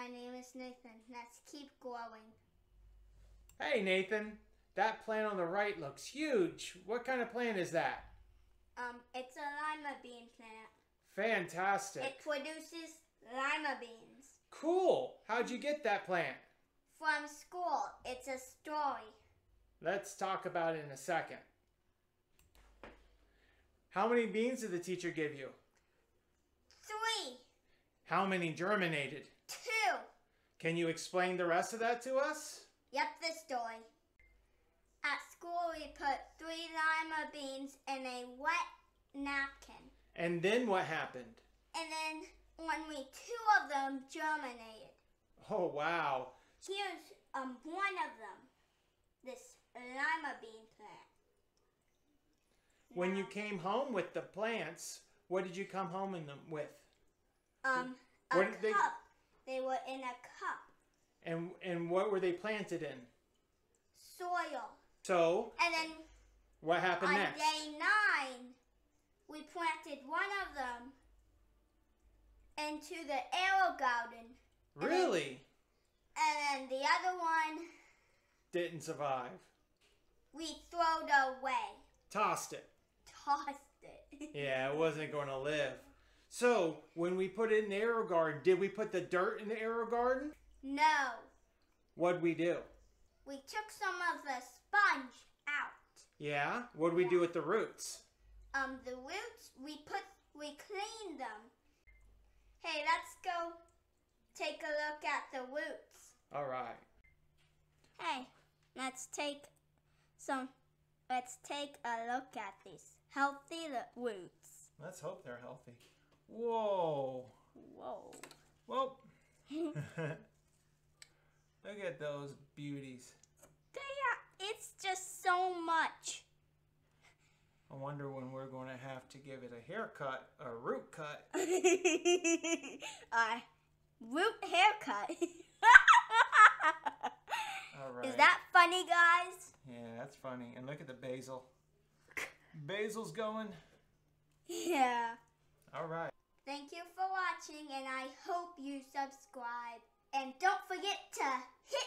My name is Nathan. Let's keep growing. Hey, Nathan. That plant on the right looks huge. What kind of plant is that? Um, it's a lima bean plant. Fantastic. It produces lima beans. Cool. How'd you get that plant? From school. It's a story. Let's talk about it in a second. How many beans did the teacher give you? Three. How many germinated? Can you explain the rest of that to us? Yep, the story. At school, we put three lima beans in a wet napkin. And then what happened? And then only two of them germinated. Oh, wow. Here's um one of them. This lima bean plant. When you came home with the plants, what did you come home in them with? um a Where did they- cup. They were in a cup. And and what were they planted in? Soil. So, And then what happened on next? day nine, we planted one of them into the AeroGarden. Really? And then the other one Didn't survive. we throwed away. Tossed it. Tossed it. Yeah, it wasn't going to live. So, when we put it in the AeroGarden, did we put the dirt in the AeroGarden? no. What'd we do? We took some of the sponge out. Yeah? What'd we do with the roots? Um, the roots we put we cleaned them. Hey, let's go take a look at the roots. All right. Hey, let's take some. Let's take a look at these healthy roots. Let's hope they're healthy. Whoa. Whoa. Well, look at those beauties. They are, it's just so much. I wonder when we're going to have to give it a haircut, a root cut. uh, root haircut. All right. Is that funny, guys? Yeah, that's funny. And look at the basil. Basil's going. Yeah. All right. Thank you for watching, and I hope you subscribe. And don't forget to hit